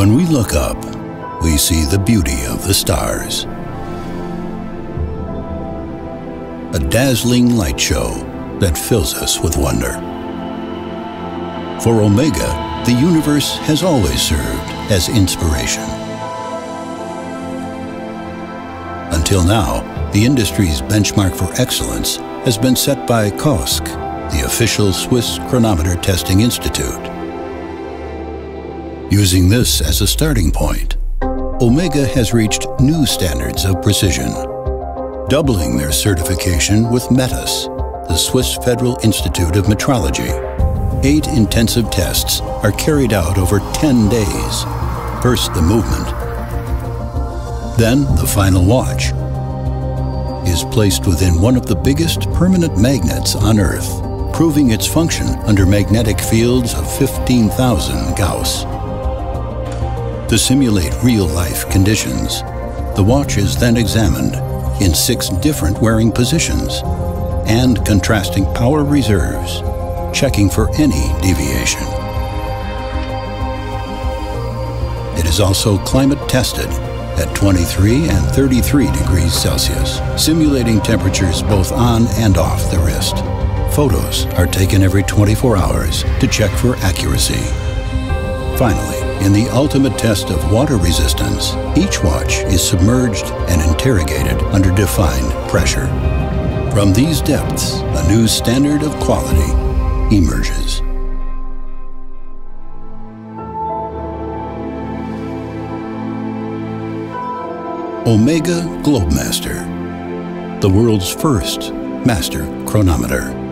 When we look up, we see the beauty of the stars. A dazzling light show that fills us with wonder. For Omega, the universe has always served as inspiration. Until now, the industry's benchmark for excellence has been set by COSC, the official Swiss Chronometer Testing Institute. Using this as a starting point, Omega has reached new standards of precision, doubling their certification with METAS, the Swiss Federal Institute of Metrology. Eight intensive tests are carried out over 10 days. First, the movement, then the final watch, is placed within one of the biggest permanent magnets on Earth, proving its function under magnetic fields of 15,000 Gauss. To simulate real-life conditions, the watch is then examined in six different wearing positions and contrasting power reserves, checking for any deviation. It is also climate tested at 23 and 33 degrees Celsius, simulating temperatures both on and off the wrist. Photos are taken every 24 hours to check for accuracy. Finally, in the ultimate test of water resistance, each watch is submerged and interrogated under defined pressure. From these depths, a new standard of quality emerges. Omega Globemaster, the world's first master chronometer.